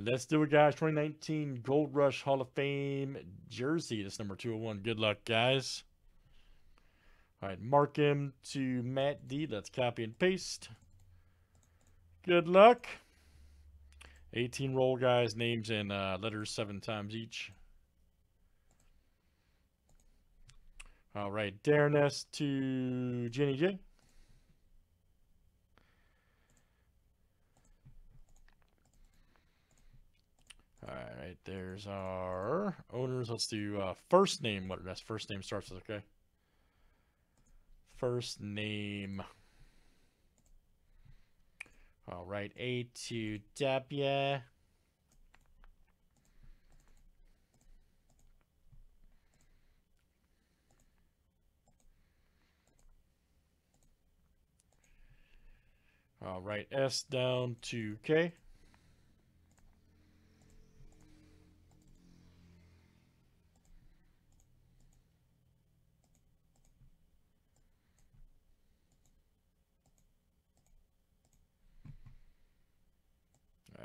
Let's do it, guys. 2019 Gold Rush Hall of Fame jersey. That's number 201. Good luck, guys. All right, mark him to Matt D. Let's copy and paste. Good luck. 18 roll, guys. Names and uh, letters seven times each. All right, Darren S. to Jenny J. All right, there's our owners. Let's do uh, first name. What that's first name starts with, okay? First name. All right, A to W. All right, S down to K.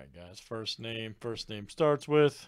right, guys. First name. First name starts with.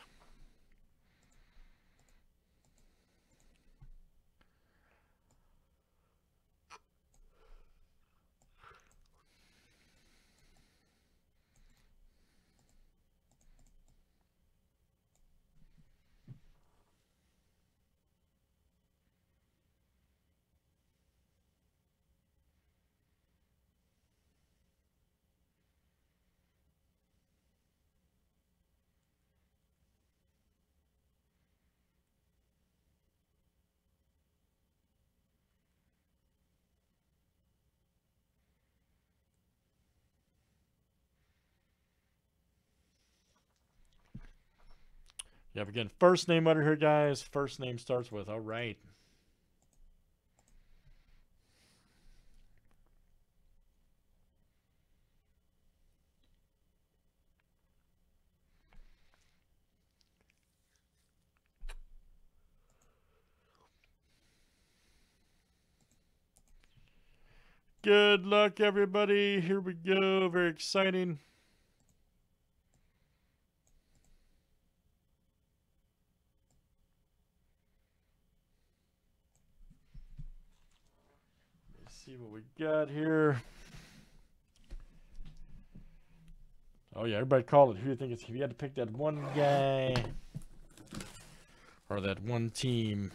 Have again first name under here, guys. First name starts with. All right. Good luck, everybody. Here we go. Very exciting. Let's see what we got here. Oh yeah, everybody called it. Who do you think it's? If you had to pick that one guy or that one team.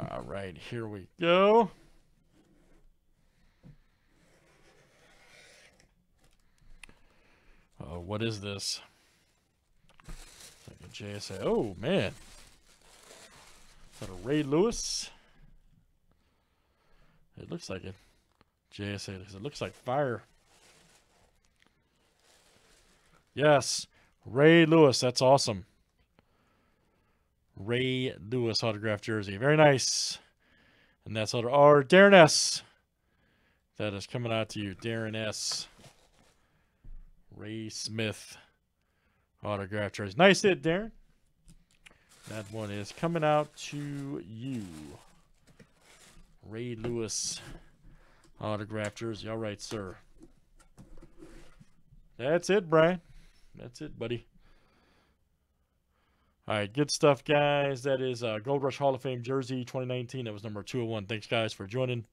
All right, here we go. Oh, what is this? Like a JSA. Oh man, is that a Ray Lewis? It looks like it. JSA. because It looks like fire. Yes, Ray Lewis. That's awesome. Ray Lewis autographed jersey. Very nice. And that's our Darren S. That is coming out to you. Darren S. Ray Smith autograph jersey. Nice hit, Darren. That one is coming out to you. Ray Lewis autograph jersey. All right, sir. That's it, Brian. That's it, buddy. All right, good stuff, guys. That is uh, Gold Rush Hall of Fame jersey 2019. That was number 201. Thanks, guys, for joining.